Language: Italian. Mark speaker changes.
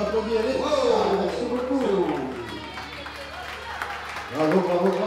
Speaker 1: per applaudire Alessandro Super Bravo, bravo, bravo.